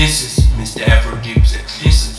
This is Mr. Afro Deep exclusives. Mr.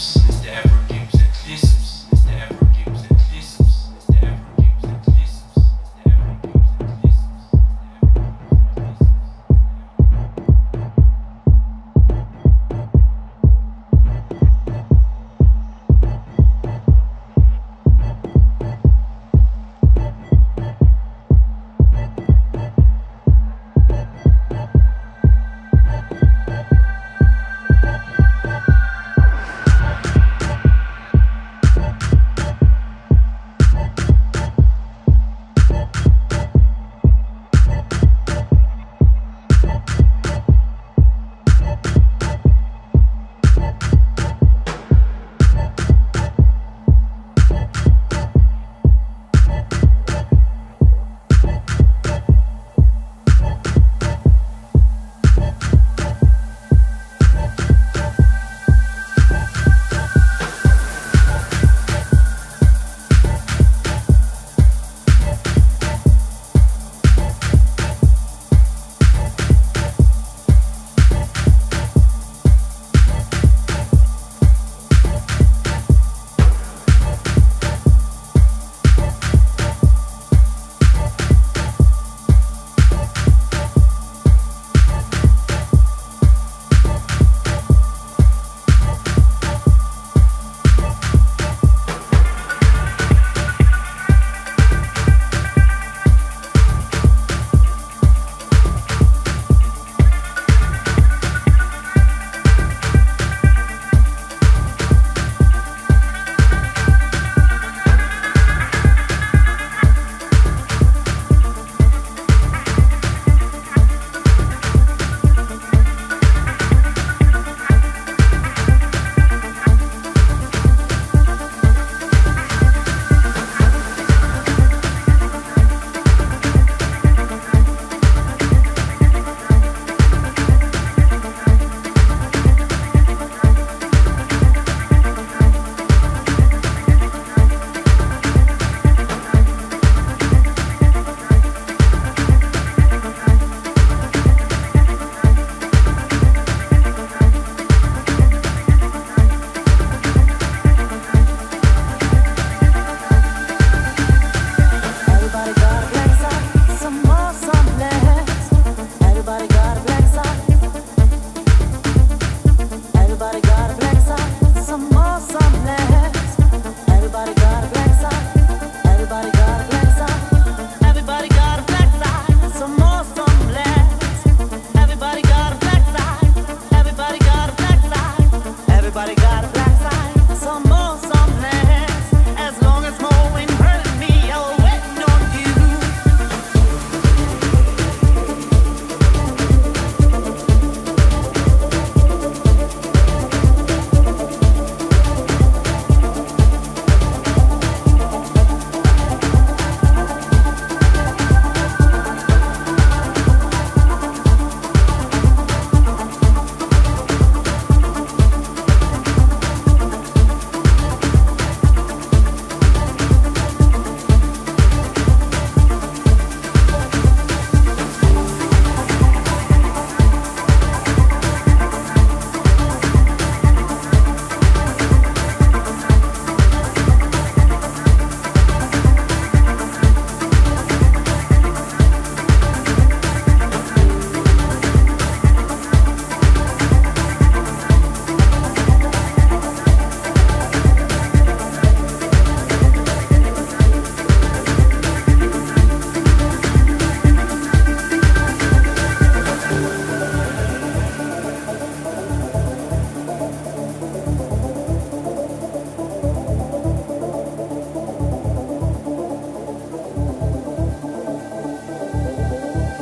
Everybody got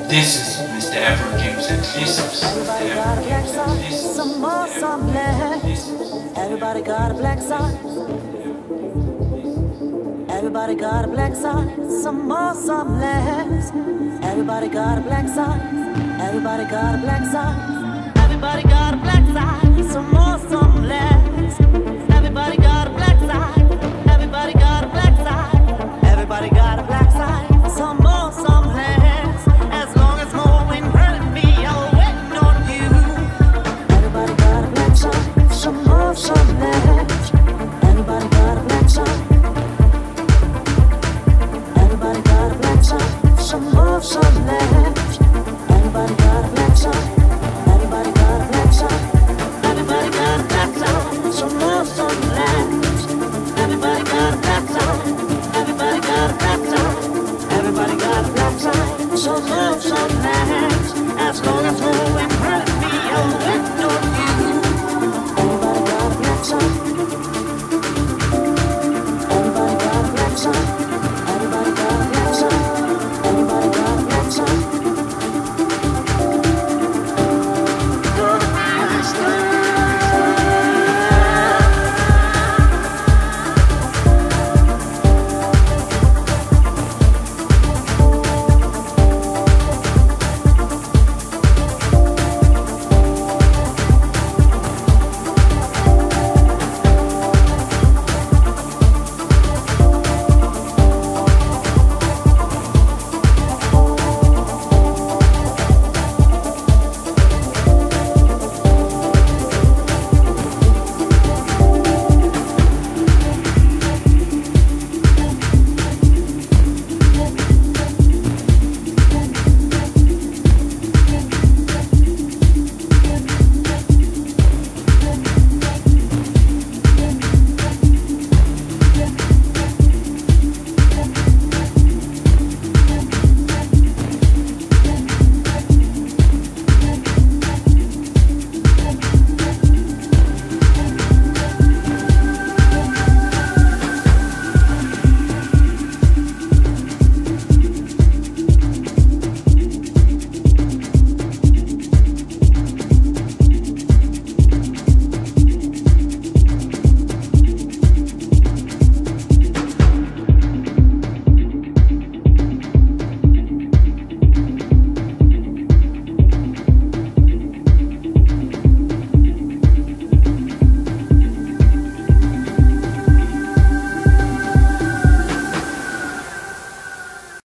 This is Mr. Afro Deep exclusives. Everybody got a black side, some more, some less. Everybody got a black side. Everybody got a black side, some more, some less. Everybody got a black side. Everybody got a black side. Everybody got a black side.